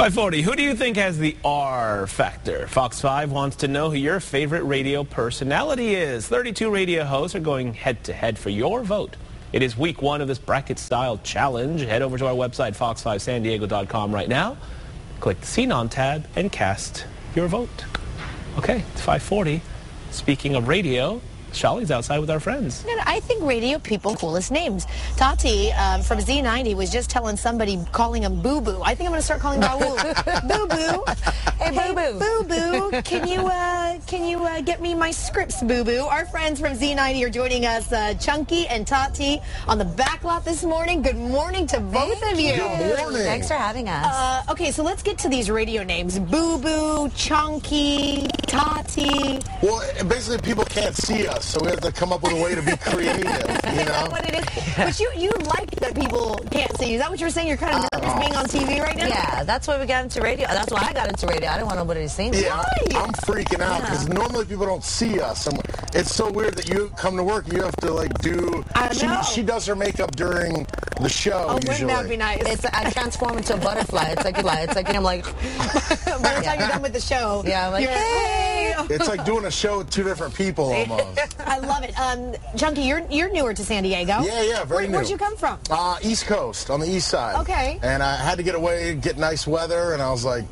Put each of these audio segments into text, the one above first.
540, who do you think has the R factor? Fox 5 wants to know who your favorite radio personality is. 32 radio hosts are going head to head for your vote. It is week one of this bracket style challenge. Head over to our website, fox5sandiego.com right now. Click the Scene On tab and cast your vote. Okay, it's 540. Speaking of radio, Shali's outside with our friends. I think radio people coolest names. Tati um, from Z90 was just telling somebody calling him Boo Boo. I think I'm going to start calling Raul Boo Boo. Hey Boo Boo. Boo Boo, can you uh, can you uh, get me my scripts, Boo Boo? Our friends from Z90 are joining us, uh, Chunky and Tati, on the back lot this morning. Good morning to both Thank of you. you. Good morning. Thanks for having us. Uh, okay, so let's get to these radio names: Boo Boo, Chunky, Tati. Well, basically, people can't see us, so we have to come up with a way to be creative, you know? what it is. But you you like that people can't see you. Is that what you're saying? You're kind of nervous being on TV right now? yeah, that's why we got into radio. That's why I got into radio. I didn't want nobody to see me. Yeah, I'm freaking out because normally people don't see us. And it's so weird that you come to work, you have to like do. I she, know. she does her makeup during the show. Oh, wouldn't that be nice? It's I transform into a butterfly. It's like a lie. it's like I'm like By the time you're done with the show, Yeah, I'm like, you're, hey. It's like doing a show with two different people almost. I love it. Um, Chunky, you're you're newer to San Diego. Yeah, yeah, very Where, new. Where'd you come from? Uh, East Coast, on the east side. Okay. And I had to get away, get nice weather, and I was like,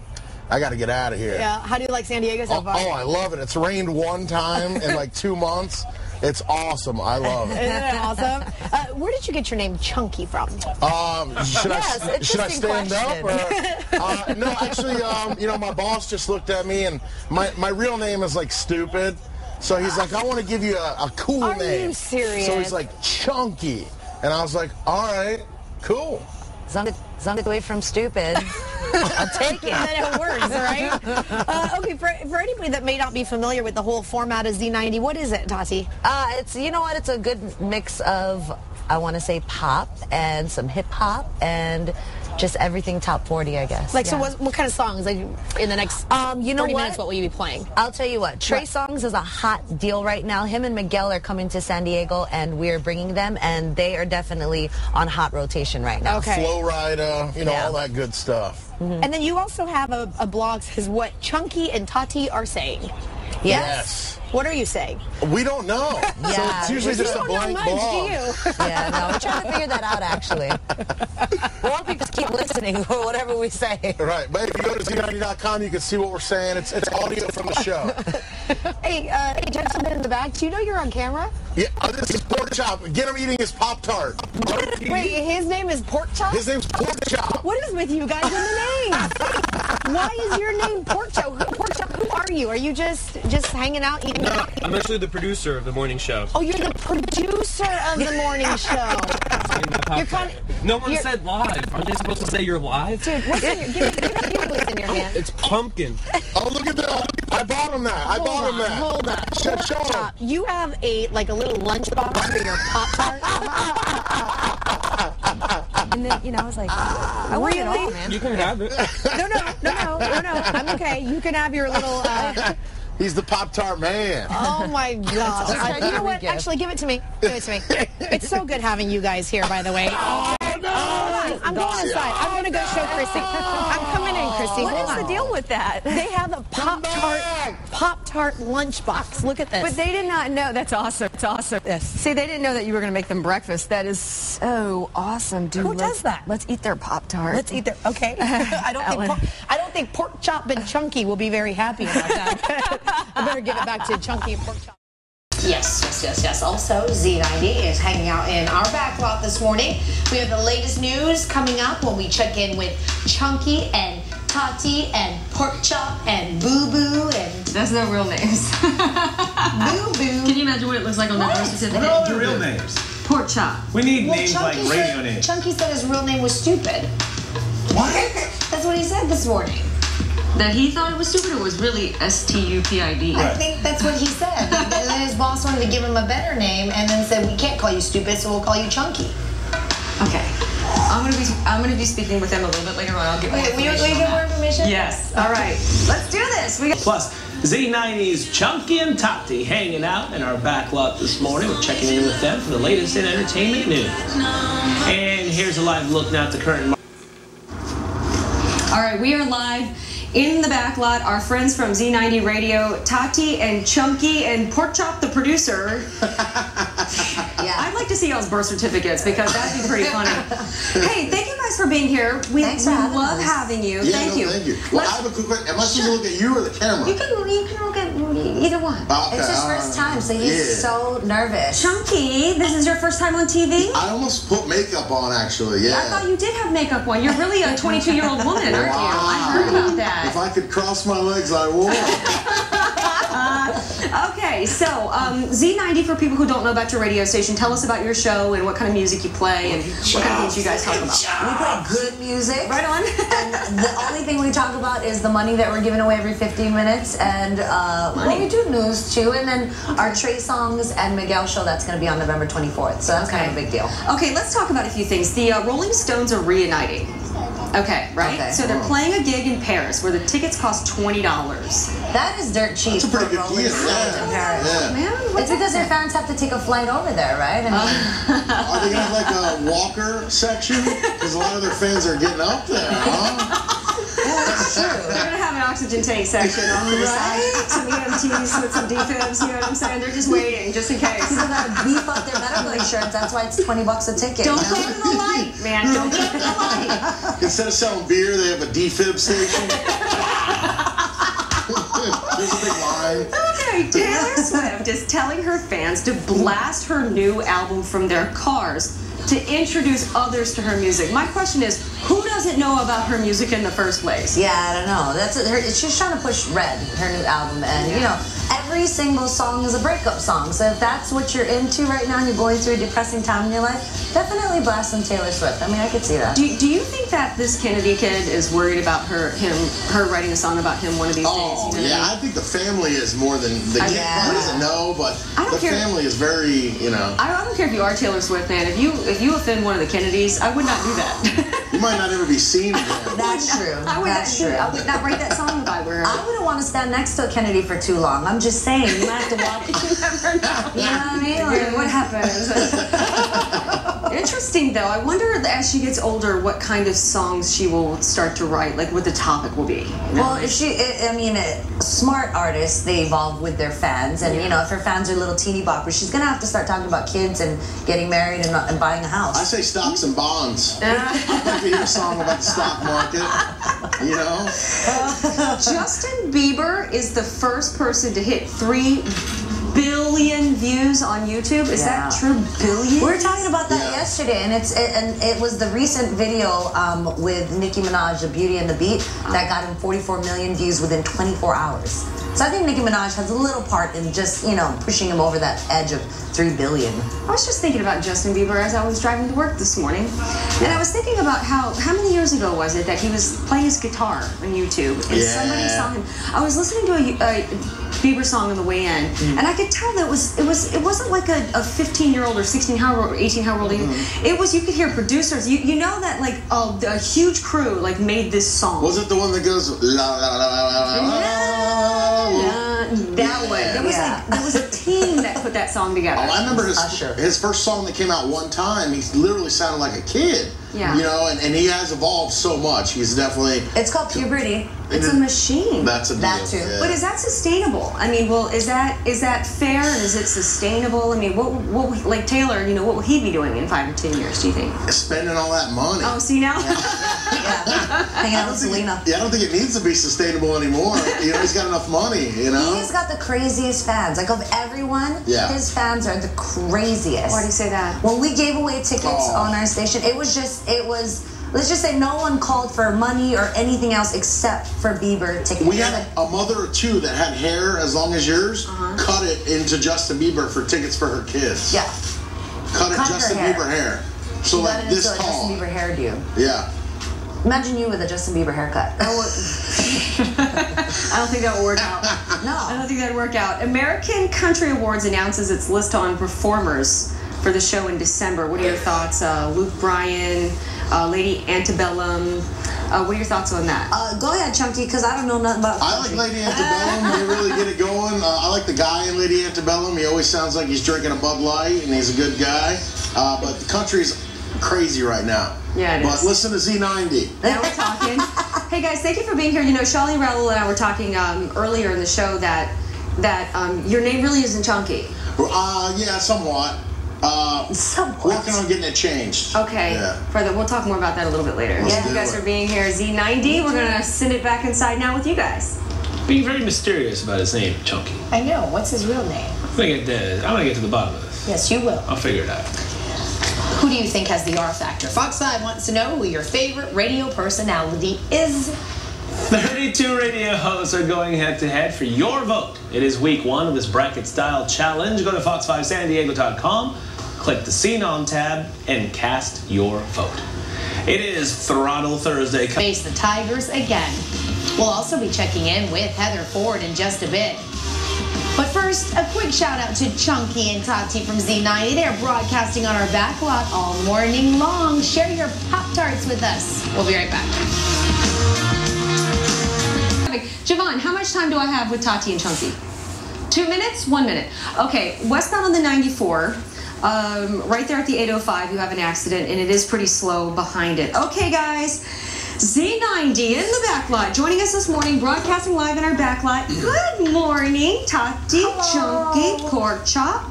I got to get out of here. Yeah. How do you like San Diego so Oh, far? oh, I love it. It's rained one time in like two months. It's awesome. I love it. Isn't it awesome? Uh, where did you get your name Chunky from? Um, should Yes, I should I stand up? Or, uh, no, actually, um, you know, my boss just looked at me, and my my real name is like stupid. So he's like, I want to give you a, a cool Are name. you serious? So he's like Chunky, and I was like, all right, cool. as long as, as long as away from stupid, I'll take and it. then it works, right? Uh, okay, for, for anybody that may not be familiar with the whole format of Z90, what is it, Tati? Uh, it's you know what? It's a good mix of I want to say pop and some hip hop and just everything top 40, I guess. Like, so what, what kind of songs? Like, in the next Um, you know 30 what? minutes, what will you be playing? I'll tell you what, Trey What? Songz is a hot deal right now. Him and Miguel are coming to San Diego, and we're bringing them, and they are definitely on hot rotation right now. Okay. Flo Rida, you know, Yeah. all that good stuff. And then you also have a, a blog says what Chunky and Tati are saying. Yes. What are you saying? We don't know. so Yeah, it's usually just a blank much, you? Yeah, no, we're trying to figure that out actually. we want people to keep listening for whatever we say. Right, but if you go to z90.com, you can see what we're saying. It's, it's audio from the show. Hey, uh, hey, gentleman in the back, do you know you're on camera? Yeah, uh, this is Pork Chop. Get him eating his Pop Tart. Wait, his name is Pork Chop? His name's Pork Chop. What is with you guys in the names? Why is your name Pork Chop? Who- Pork Chop, who are you? Are you just just hanging out eating? No, I'm actually the producer of the morning show. Oh, you're the producer of the morning show. You're kind of, No one you're- said live. Aren't they supposed to say you're live? dude. What's in your? Give me, give me, give me what's in your hand. It's pumpkin. Oh, look at that. I bought him that. I Hold bought him that. hold on. Show, show him. You have a like a little lunchbox for your pop tart. And then, you know, I was like, I want it all, man. You can have it. No, no, no, no, no, no. I'm okay. You can have your little. Uh, He's the Pop Tart man. oh my god! Okay, you know what? go. Actually, give it to me. Give it to me. It's so good having you guys here. By the way. Oh, no. I'm going inside. I'm going to go show Chrissy. I'm coming in, Chrissy. What Hold is the deal with that? They have a Pop Tart Pop Tart lunchbox. Look at this. But they did not know. That's awesome. It's awesome. Yes. See, they didn't know that you were going to make them breakfast. That is so awesome, dude. Who Let's- does that? Let's eat their Pop Tart. Let's eat their. Okay. I don't think pork, I don't think pork chop and chunky will be very happy about that. I better give it back to chunky and pork chop. Yes, yes, yes, yes. Also, Z90 is hanging out in our back lot this morning. We have the latest news coming up when we check in with Chunky and Tati and Pork Chop and Boo Boo and That's their real names. Boo Boo. Can you imagine what it looks like on that birth certificate? What are the real names? Pork chop. We need Well, names Chunky like radio said, names. Chunky said his real name was stupid. What? That's what he said this morning. That he thought it was stupid or was really S T U P I D. I think that's what he said. and then his boss wanted to give him a better name and then said, we can't call you stupid, so we'll call you Chunky. Okay. I'm gonna be I'm gonna be speaking with them a little bit later on. I'll get more Wait, will you, will you information. get more information? Yes. All right. Let's do this. We got Plus, Z90's Chunky and Tati hanging out in our back lot this morning. We're checking in with them for the latest in entertainment news. And here's a live look now at the current. All right, we are live in the back lot. Our friends from Z90 Radio, Tati and Chunky and Pork Chop, the producer. Yeah. I'd like to see y'all's birth certificates because that'd be pretty funny. hey, thank you guys for being here. We, Thanks for we having love us. having you. Yeah, thank no, you. Thank you. Well, Let's- I have a quick question. Am I supposed to look at you or the camera? You can you can look at either one. Okay, it's his first time, so he's Yeah. so nervous. Chunky, this is your first time on TV? I almost put makeup on, actually. Yeah. I thought you did have makeup on. You're really a 22 year old woman, aren't you? I heard about that. If I could cross my legs, I would. Okay, so um, Z90 for people who don't know about your radio station, tell us about your show and what kind of music you play and what kind of things you guys talk about. We play good music. Right on. and the only thing we talk about is the money that we're giving away every 15 minutes. And uh, well, we do news too. And then our Trey Songz and Miguel show that's going to be on November 24th. So that's kind of a big deal. Okay, let's talk about a few things. The uh, Rolling Stones are reuniting. Okay, right? Okay. So they're oh. playing a gig in Paris where the tickets cost $20. That is dirt cheap That's a pretty for good Rolling deal. Stones in Yeah. Paris. yeah. Man, It's what's because their fans have to take a flight over there, right? I mean, Are they gonna have like a walker section? Because a lot of their fans are getting up there, huh? They're gonna have an oxygen tank section on the side, some EMTs with some defibs. You know what I'm saying? They're just waiting, just in case. people gotta beef up their medical insurance. That's why it's 20 bucks a ticket. Don't you know? go to the light, man. Don't go to the light. Instead of selling beer, they have a defib station. There's a big line. Okay, Taylor Swift is telling her fans to blast her new album from their cars to introduce others to her music. My question is, who doesn't know about her music in the first place? Yeah, I don't know. That's a, her, she's trying to push Red, her new album, and you know, every single song is a breakup song. So if that's what you're into right now, and you're going through a depressing time in your life, definitely blast some Taylor Swift. I mean, I could see that. Do, do you think that this Kennedy kid is worried about her him her writing a song about him one of these Oh, days? You know what I yeah. I think the family is more than the kid Yeah. probably doesn't know, but I don't the care. family is very, you know. I I don't care if you are Taylor Swift, man. If you if you offend one of the Kennedys, I would not do that. You might not ever be seen again. That's true. I would That's not, true. I would not write that song I were. I wouldn't want to stand next to a Kennedy for too long. I'm just saying, you might have to walk. you never know. You know what I mean? Like, what happens? Interesting though. I wonder as she gets older what kind of songs she will start to write, like what the topic will be. you know? Well, if she, I I mean, uh, smart artists, they evolve with their fans. And, you know, if her fans are little teeny boppers, she's going to have to start talking about kids and getting married and, and buying a house. I say stocks and bonds. I'd like to hear a song about the stock market. You know? Justin Bieber is the first person to hit three billion views on YouTube. Is that true? Billion? We were talking about that Yeah. yesterday, and it's it, and it was the recent video um, with Nicki Minaj, "The Beauty and the Beat," that got him 44 million views within 24 hours. So I think Nicki Minaj has a little part in just you know pushing him over that edge of three billion. I was just thinking about Justin Bieber as I was driving to work this morning, and I was thinking about how how many years ago was it that he was playing his guitar on YouTube, and somebody saw him. I was listening to a, a Bieber song on the way in, and I could tell that it was it was it wasn't like a, a 15 year old or 16 hour old or 18 hour old. It was you could hear producers. You you know that like a, a huge crew like made this song. Was it the one that goes la la la la la la la? Uh, that one. There was Yeah. like there was a team that put that song together. Oh, I remember his Usher. his first song that came out one time. He literally sounded like a kid. Yeah. You know, and, and he has evolved so much. He's definitely It's called puberty. It's a machine. That's a deal. That too. yeah. But is that sustainable? I mean, well, is that is that fair and is it sustainable? I mean, what what will- like Taylor, you know, what will he be doing in five or ten years? Do you think? spending all that money? Oh, see now. Yeah, hanging out with Selena. Yeah, I don't think it needs to be sustainable anymore. you know, he's got enough money. You know. He's got the craziest fans. Like of everyone, Yeah. his fans are the craziest. Why do you say that? When we gave away tickets Oh. on our station, it was just it was let's just say no one called for money or anything else except for Bieber tickets. We had a mother or two that had hair as long as yours, uh-huh. cut it into Justin Bieber for tickets for her kids. yeah. Cut it Cut her Justin hair. Bieber hair. So She got like it this into tall. Justin Bieber hairdo. Yeah. Imagine you with a Justin Bieber haircut. I don't think that would work out. No. I don't think that'd work out. American Country Awards announces its list on performers for the show in December. What are your thoughts? Uh, Luke Bryan, uh, Lady Antebellum. Uh, what are your thoughts on that? Uh, go ahead, Chunky, because I don't know nothing about. I like Lady Antebellum. they really get it going. Uh, I like the guy in Lady Antebellum. He always sounds like he's drinking a Bud Light, and he's a good guy. Uh, but the country's crazy right now. Yeah, it but is. listen to Z90. Now we're talking. Hey guys, thank you for being here. You know, Shali Raul and I were talking um, earlier in the show that that um, your name really isn't Chunky. Uh, yeah, somewhat. Uh, Somewhat. Working on getting it changed. Okay. Yeah. Further, we'll talk more about that a little bit later. Let's Thank you guys it. for being here. Z90. We're gonna send it back inside now with you guys. Being very mysterious about his name, Chunky. I know. What's his real name? I'm gonna get, the, I'm gonna get to the bottom of this. Yes, you will. I'll figure it out. Who do you think has the R factor? Fox 5 wants to know who your favorite radio personality is. 32 radio hosts are going head to head for your vote. It is week one of this bracket style challenge. Go to fox5sandiego.com, click the Scene On tab, and cast your vote. It is Throttle Thursday. Face the Tigers again. We'll also be checking in with Heather Ford in just a bit. But first, a quick shout out to Chunky and Tati from Z90. They're broadcasting on our back lot all morning long. Share your Pop Tarts with us. We'll be right back. Javon, how much time do I have with Tati and Chunky? Two minutes? One minute. Okay, westbound on the 94. Um, right there at the 805, you have an accident, and it is pretty slow behind it. Okay, guys. Z90 in the back lot, joining us this morning, broadcasting live in our back lot. Good morning, Tati, Chunky, Pork Chop.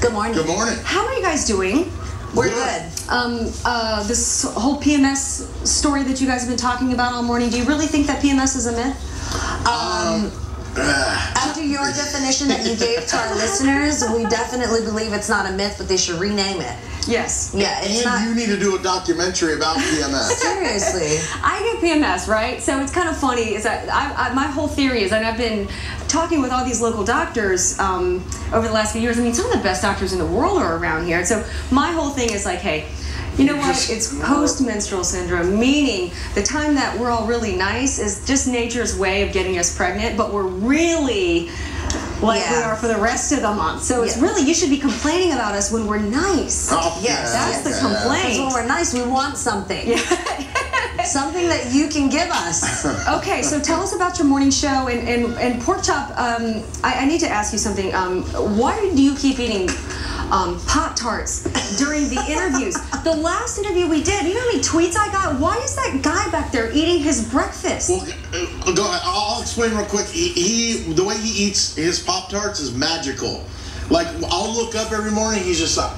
Good morning. Good morning. How are you guys doing? We're Good. good. Um, uh, this whole PMS story that you guys have been talking about all morning, do you really think that PMS is a myth? After your definition that you gave to our listeners, we definitely believe it's not a myth, but they should rename it. Yes. Yeah, it's And not. you need to do a documentary about PMS. Seriously. I get PMS, right? So it's kind of funny. Is that I, I, my whole theory is, and I've been talking with all these local doctors um, over the last few years. I mean, some of the best doctors in the world are around here. So my whole thing is like, hey. You know what? It's post-menstrual syndrome, meaning the time that we're all really nice is just nature's way of getting us pregnant, but we're really like we are for the rest of the month. So it's Yeah. really you should be complaining about us when we're nice. Oh, Yes, That's the complaint. Because when we're nice, we want something. something that you can give us. Okay, so tell us about your morning show and and, and pork chop. Um, I, I need to ask you something. Um, why do you keep eating um, pop tarts during the interviews? the last interview we did, you know how many tweets I got? Why is that guy back there eating his breakfast? Well, uh, go ahead. I'll I'll explain real quick. He, he the way he eats his Pop Tarts is magical. Like I'll look up every morning, he's just like.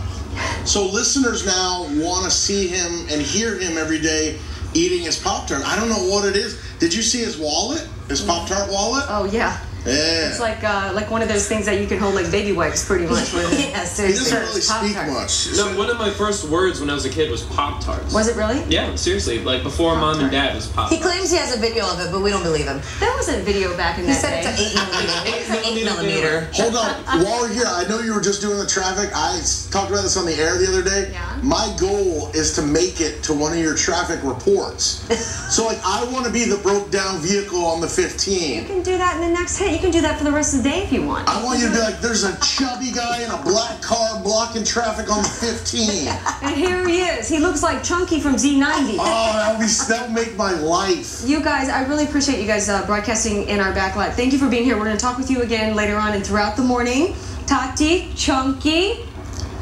So listeners now want to see him and hear him every day eating his Pop Tart. I don't know what it is. Did you see his wallet? His Pop Tart wallet? oh yeah, Yeah. it's like uh, like one of those things that you can hold like baby wipes, pretty much. With it. yeah, he doesn't really speak Pop-Tart. much. No, one of my first words when I was a kid was Pop Tarts. Was it really? Yeah, seriously. Like before mom and dad was Pop He claims he has a video of it, but we don't believe him. There was a video back in He that said day. it's an 8 millimeter. 8 millimeter. Hold on. While we're here, I know you were just doing the traffic. I talked about this on the air the other day. Yeah. My goal is to make it to one of your traffic reports. so, like, I want to be the broke down vehicle on the 15. You can do that in the next hit. You can do that for the rest of the day if you want. I want you to be like, there's a chubby guy in a black car blocking traffic on the 15. And here he is. He looks like Chunky from Z90. Oh, that'll be that'll make my life. You guys, I really appreciate you guys uh, broadcasting in our backlot. Thank you for being here. We're going to talk with you again later on and throughout the morning. Tati, Chunky,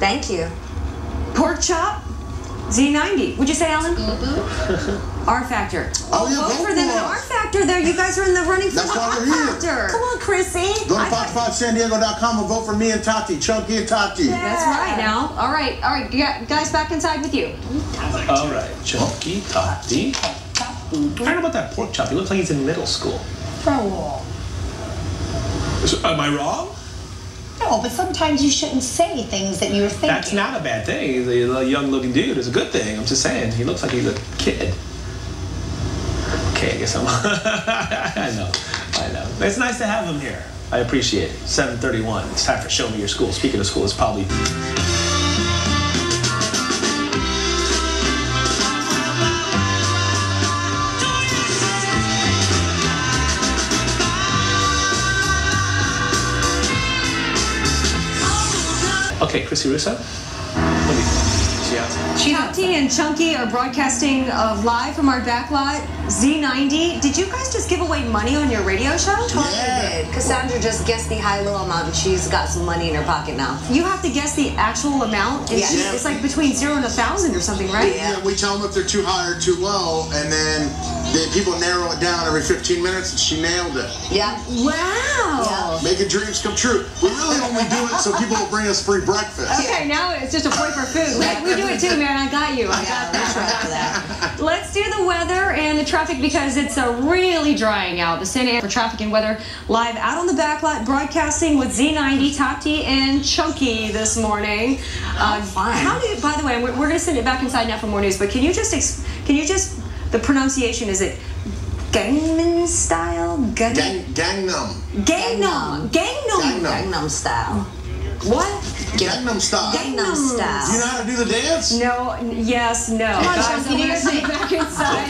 Thank you. Pork Chop, Z90. Would you say, Alan? R Factor. Oh, yeah, vote vote for them in. R Factor. There, you guys are in the running for That's the why R we're here. Factor. Come on, Chrissy. Go to I- fox5sandiego.com and vote for me and Tati, Chunky and Tati. That's right. Now, all right, all right, gu- guys, back inside with you. All right, Chunky, Tati. I don't know about that pork chop. He looks like he's in middle school. Oh. So, am I wrong? No, but sometimes you shouldn't say things that you're thinking. That's not a bad thing. He's a young looking dude. It's a good thing. I'm just saying. He looks like he's a kid. Okay, I guess I'm. I know. I know. It's nice to have him here. I appreciate it. 731. It's time for Show Me Your School. Speaking of school, it's probably. Okay, Chrissy Russo. What do you think? She asked. Tati and Chunky are broadcasting uh, live from our backlot. Z90. Did you guys just give away money on your radio show? Totally Yeah. did. Cassandra just guessed the high-low amount, and she's got some money in her pocket now. You have to guess the actual amount. And Yeah. she- It's like between zero and a thousand or something, right? Yeah. Yeah, we tell them if they're too high or too low, and then Then people narrow it down every 15 minutes, and she nailed it. Yeah. Wow. Making dreams come true. We really only do it so people will bring us free breakfast. Okay, now it's just a point for food. We, we do it too, man. I got you. I got Yeah, we try for that. that. Let's do the weather and the traffic because it's uh, really drying out. The Santa Ana for traffic and weather live out on the backlot, broadcasting with Z90, Tati, and Chunky this morning. Uh, fun. How do you? By the way, we're, we're going to send it back inside now for more news. But can you just? Ex- can you just? The pronunciation is it? Gangnam style? Gang- Gang, Gangnam. Gangnam. Gangnam. Gangnam. Gangnam style. What? Gangnam style. Gangnam Do you know how to do the dance? No, yes, no. on, Guys, Chunky, I'm do gonna your see you thing. back inside.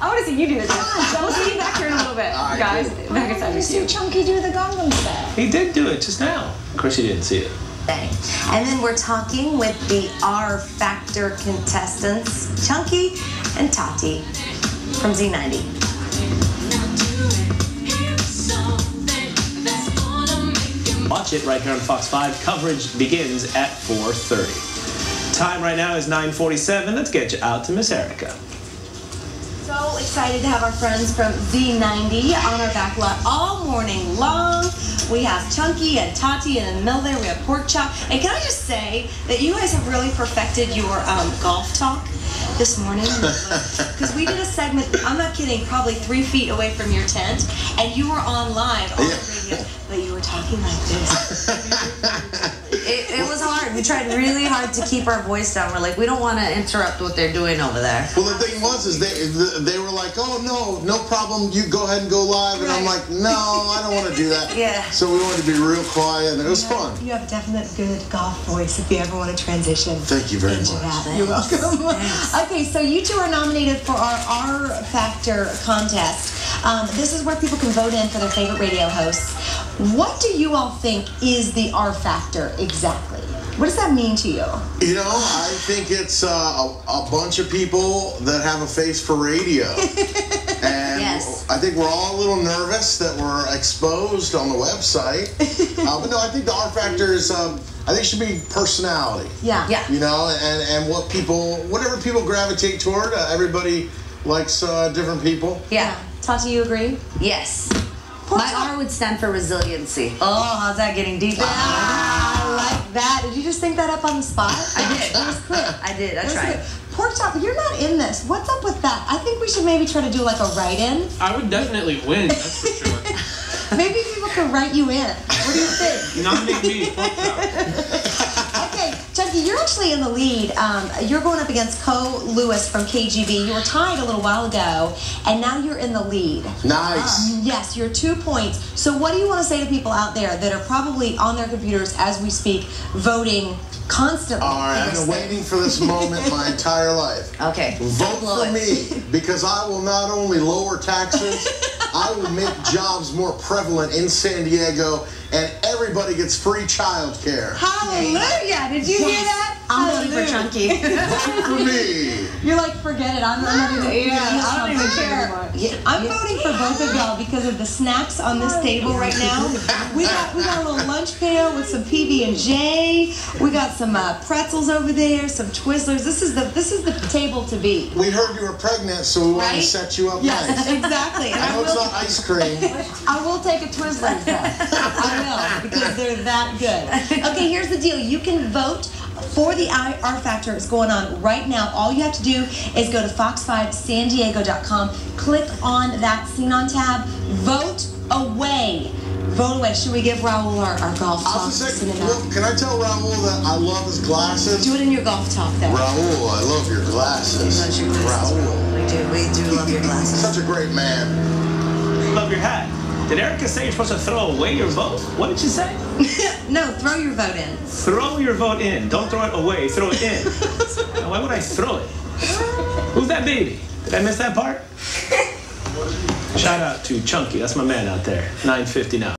I want to see you do this. We'll see you back here in a little bit, right, guys. cool. Back inside with you. Chunky do the Gangnam style. He did do it just now. Of course, you didn't see it. thing. And then we're talking with the R Factor contestants, Chunky and Tati from Z90. Watch it right here on Fox 5. Coverage begins at 4.30. Time right now is 9.47. Let's get you out to Miss Erica. So excited to have our friends from Z90 on our back lot all morning long. We have Chunky and Tati and in the middle there we have Pork Chop. And can I just say that you guys have really perfected your um, golf talk this morning? Because we did a segment, I'm not kidding, probably three feet away from your tent, and you were on live on the radio, but you were talking like this. It, it was hard. We tried really hard to keep our voice down. We're like, we don't want to interrupt what they're doing over there. Well, the thing was, is they they were like, "Oh no, no problem. You go ahead and go live," and I'm like, "No, I don't want to do that." Yeah. So we wanted to be real quiet, and it was fun. You have a definite good golf voice if you ever want to transition. Thank you very much. that. You're welcome. Okay, so you two are nominated for our R Factor contest. Um, this is where people can vote in for their favorite radio hosts. What do you all think is the R Factor exactly? What does that mean to you? You know, I think it's uh, a, a bunch of people that have a face for radio. And Yes. I think we're all a little nervous that we're exposed on the website. uh, but no, I think the R factor is, um, I think it should be personality. Yeah. Yeah. You know, and, and what people, whatever people gravitate toward, uh, everybody likes uh, different people. Yeah. Tati, you agree? Yes. My R would stand for resiliency. Oh, how's that getting deep? I like that. Did you just think that up on the spot? I did. It was quick. I did. I It was tried. good. Pork chop, you're not in this. What's up with that? I think we should maybe try to do like a write-in. I would definitely win, that's for sure. Maybe people could write you in. What do you think? Nominate me. Pork chop. You're actually in the lead. Um, you're going up against Co Lewis from KGB. You were tied a little while ago, and now you're in the lead. Nice. Yes, you're two points. So, what do you want to say to people out there that are probably on their computers as we speak, voting constantly? All right, I've been waiting for this moment my entire life. Okay. Vote for it. me because I will not only lower taxes, I will make jobs more prevalent in San Diego, and everybody gets free childcare. Hallelujah! Did you hear that? I'm voting for Chunky. Vote for me. You're like, forget it. I'm not even. Yeah, I don't even care. Yeah, I'm yeah. voting for both of y'all because of the snacks on this table right now. We got we got a little lunch pail with some PB and J. We got some uh, pretzels over there, some Twizzlers. This is the this is the table to be. We heard you were pregnant, so we wanted to set you up Yes, nice. exactly. And I I know it's not ice cream. I will take a Twizzler. I will because they're that good. Okay, here's the deal. You can vote for the I- R Factor. It's going on right now. All you have to do is go to fox5sandiego.com, click on that Scene on tab, vote away. Vote away. Should we give Raul our, our golf I talk? was just Send saying, it can I tell Raul that I love his glasses? Do it in your golf talk though. Raul, I love your glasses. Raul, We do. We do love your glasses. such a great man. Love your hat. Did Erica say you're supposed to throw away your vote? What did she say? No, throw your vote in. Throw your vote in. Don't throw it away. Throw it in. Now, Why would I throw it? Who's that baby? Did I miss that part? Shout out to Chunky. That's my man out there. 950 now.